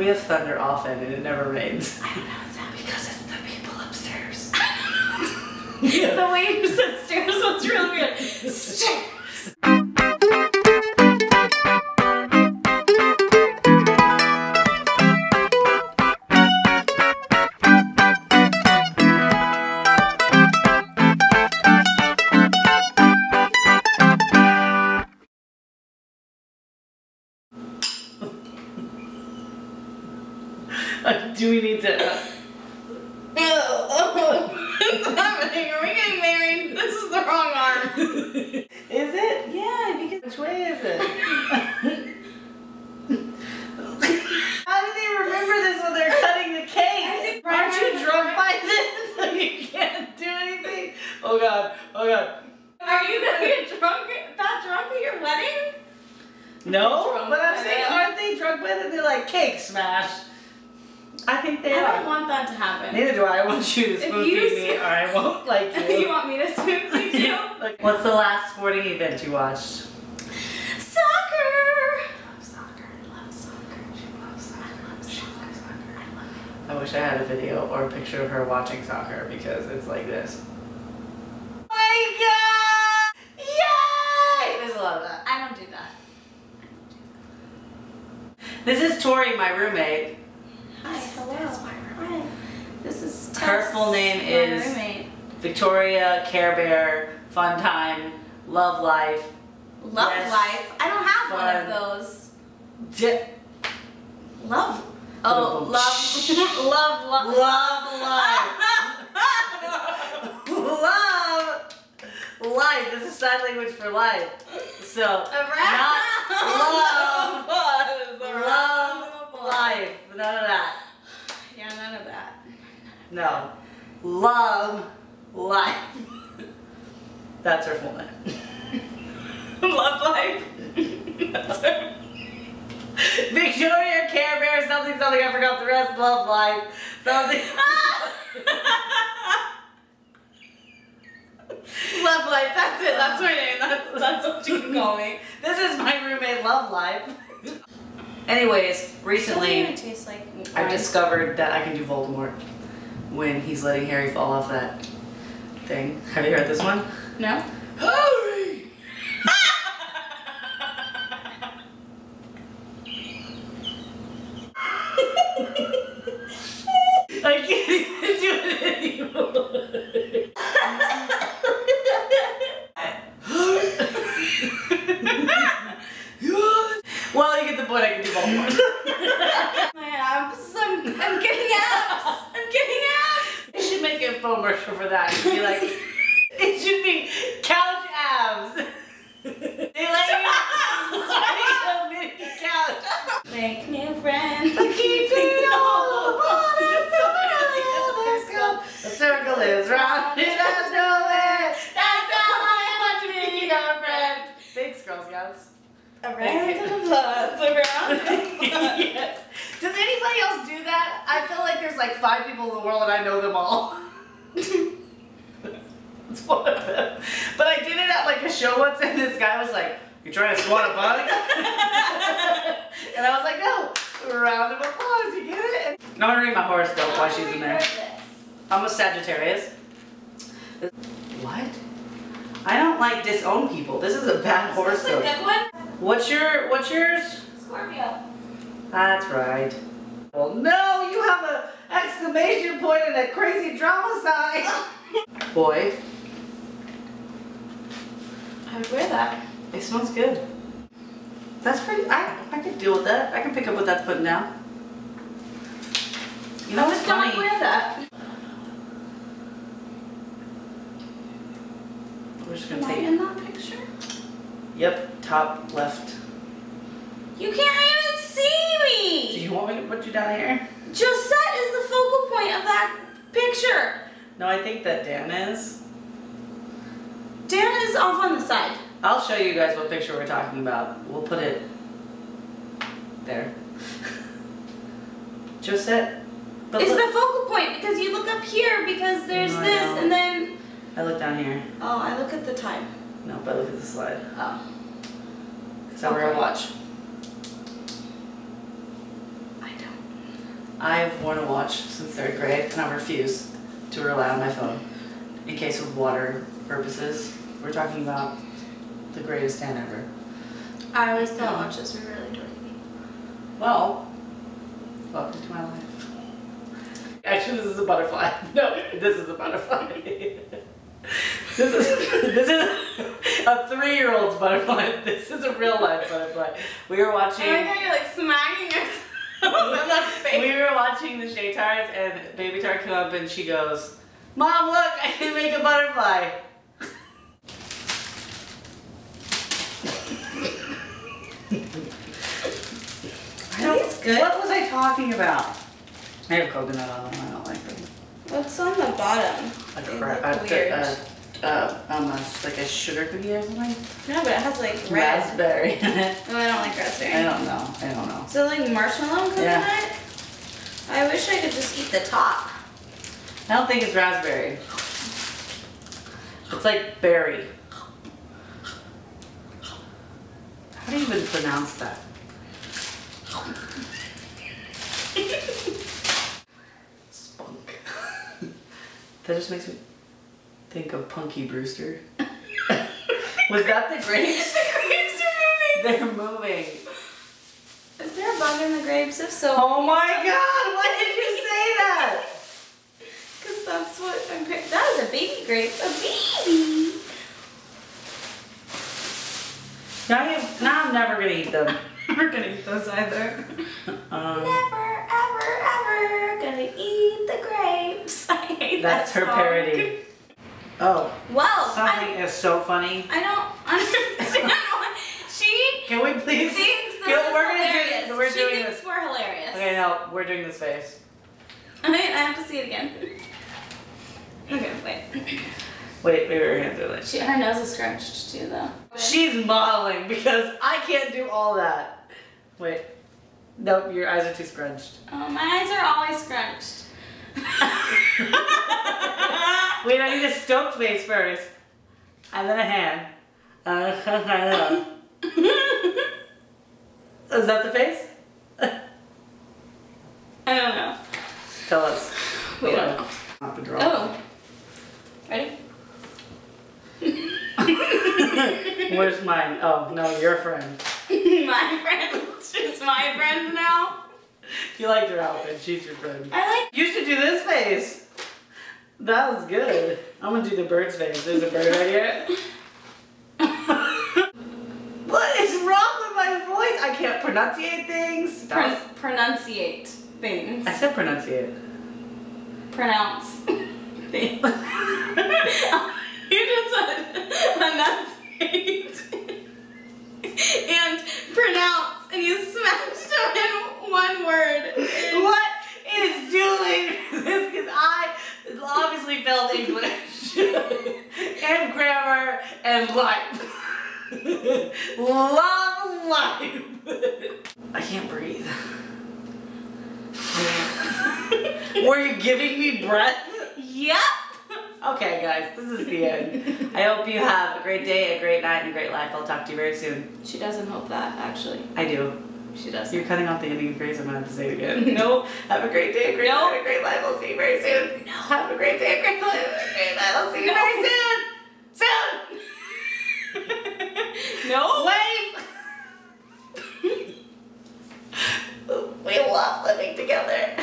We have thunder often and it never rains. I don't know what's happening. Because it's the people upstairs. The way you said stairs was really weird. Stairs. What's happening? Are we getting married? This is the wrong arm. is it? Yeah, because Which way is it? How do they remember this when they're cutting the cake? Aren't you drunk by this? So you can't do anything? Oh god, oh god. are you gonna get drunk? That drunk at your wedding? No, but I'm saying, aren't they drunk by then? They're like cake smash. I think they I are. don't want that to happen. Neither do I. I want you to spoon feed me, or I won't like you. you want me to spoon feed you? Like, What's the last sporting event you watched? Soccer! I love soccer. I love soccer. She loves soccer. I love soccer. I love it. I wish I had a video or a picture of her watching soccer because it's like this. Oh my god! Yay! There's a lot of that. I don't do that. This is Tori, my roommate. Hi, hello. Hi. This is Tess, Her full name my is- roommate. Victoria, Care Bear, Fun Time, Love Life. Love Yes. Life. I don't have one of those. Di- Love. Oh, love. love. Love. Love Life. love life. This is sign language for life. So not love, love. None of that. Yeah, none of that. No, love life. That's her full name. Love Life. Victoria Care Bear something something. I forgot the rest. Love life. Something. Love Life. That's it. That's my name. That's that's what you can call me. This is my roommate. Love life. Anyways, recently. Doesn't even taste like I've discovered that I can do Voldemort when he's letting Harry fall off that thing. Have you heard this one? No. Harry! I can't even do it anymore. well, you get the point. I can do Voldemort. My abs. I'm, I'm getting abs. I'm getting abs. They should make a infomercial for that. It'd be like, it should be couch abs. they let you slide a mini couch. Make new friends. Keep it all The circle is round, it has no end. That's how I want to be your friend. Thanks, Girl Scouts. The blood, around. yes. Does anybody else do that? I feel like there's like five people in the world and I know them all. it's one of them. But I did it at like a show once and this guy was like, You trying to swat a bug? and I was like, No. Round of applause, you get it? I'm gonna read my horoscope while she's in there. I'm a Sagittarius. What? I don't like disown people. This is a bad Is this a horoscope. good one? What's your what's yours? Scorpio. That's right. Well, no, you have a exclamation point and a crazy drama sign. Boy, I would wear that. it smells good. That's pretty. I I could deal with that. I can pick up what that's putting down. You know I what's not funny? wear that. We're just gonna I take. in that picture? Yep, top left. You can't even see me! Do you want me to put you down here? Josette is the focal point of that picture. No, I think that Dan is. Dan is off on the side. I'll show you guys what picture we're talking about. We'll put it there. Josette. But It's look- the focal point because you look up here because there's No, this and then I look down here. oh I look at the time. No, but look at the slide. Oh. Because I wear a Okay. watch. I don't. I've worn a watch since third grade and I refuse to rely on my phone in case of water purposes. We're talking about the greatest stand ever. I always thought um, watches were really dorky. Well, welcome to my life. Actually, this is a butterfly. No, this is a butterfly. this is this is a three-year-old's butterfly. This is a real life butterfly. We were watching. Oh my god, you're like smacking yourself the. We were watching the Shaytards, and Baby Tard came up and she goes, "Mom, look! I can make a butterfly." I don't, good. What was I talking about? I have coconut on them. I don't like them. What's on the bottom? A They cra- look a- weird. Uh, uh, almost like a sugar cookie or something. No, but it has like red. Raspberry. I Oh, I don't like raspberry. I don't know. I don't know. Is it like marshmallow coconut? Yeah. I wish I could just eat the top. I don't think it's raspberry. It's like berry. How do you even pronounce that? that just makes me think of Punky Brewster. Was that the grapes? the grapes are moving. They're moving. Is there a bug in the grapes? If so, Oh my god, why did you say that? Because that's what I'm. That is a baby grape. A baby. Now, you, now I'm never gonna eat them. We're gonna eat those either. Um, Never, ever, ever gonna eat the grapes. I hate that's that her parody. Oh, Well, something I, is so funny. I don't understand why she Can we please? thinks this Yeah, is we're gonna do- we're she doing thinks this. we're hilarious. Okay, no, we're doing this face. I mean, I have to see it again. Okay, wait. Wait, wait, we're gonna do this. She, her nose is scrunched too, though. She's modeling because I can't do all that. Wait. Nope, your eyes are too scrunched. Oh, my eyes are always scrunched. Wait, I need a stoked face first. And then a hand. Uh, is that the face? I don't know. Tell us. We don't know. Not the draw. Oh. Ready? Where's mine? Oh, no, your friend. my friend. She's my friend now. You liked her outfit. She's your friend. I like. You should do this face. That was good. I'm gonna do the bird's face. There's a bird right here. what is wrong with my voice? I can't pronunciate things. Pron- pronunciate things. I said pronunciate. Pronounce things. you just said enunciate and pronounce, and you smashed them in one word. What is doing this? Because I obviously failed English and grammar and life. Long life. I can't breathe. Were you giving me breath? Yep. Okay, guys, this is the end. I hope you have a great day, a great night, and a great life. I'll talk to you very soon. She doesn't hope that, actually. I do. She doesn't. You're cutting off the ending phrase. I'm gonna have to say it again. no. Have a great day, a great Nope. night, a great life. I'll see you very soon. No. Have a great day, a great life, a great night. I'll see you No. very soon. Soon. No. Wave. we love living together.